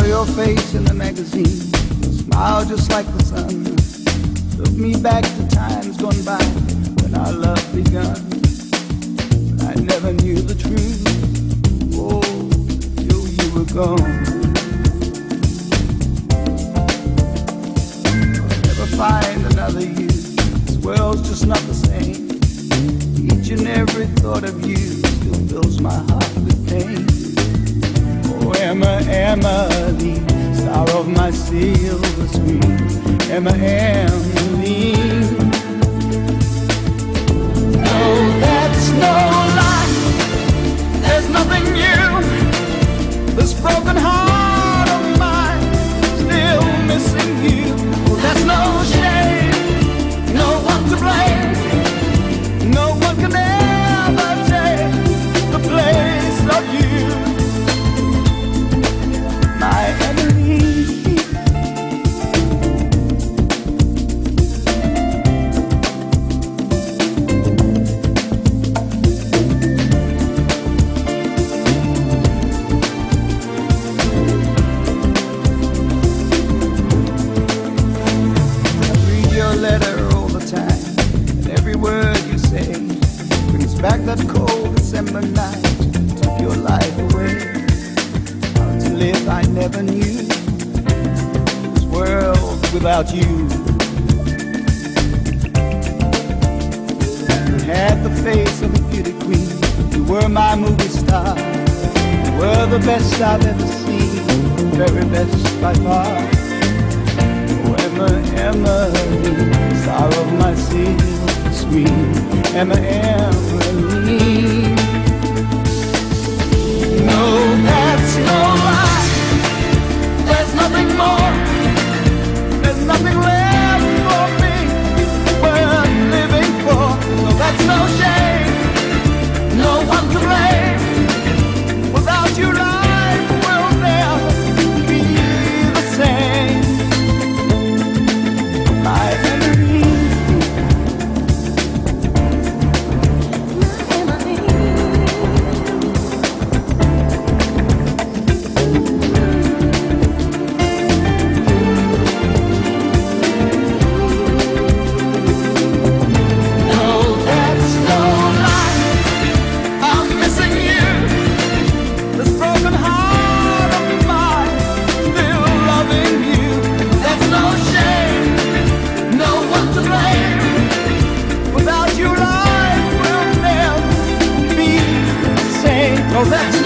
your face in the magazine. Smile just like the sun. Took me back to times gone by when our love begun. I never knew the truth. Oh, till you were gone. I'll never find another you. This world's just not the same. Each and every thought of you still fills my heart Emma, Emmalene, star of my silver screen. Emma, Emmalene. Cold December night. Took your life away. How to live I never knew. This world without you. You had the face of a beauty queen. You were my movie star. You were the best I've ever seen, very best by far. Oh, Emma, Emmalene, star of my screen. Emma, Emmalene. No, that's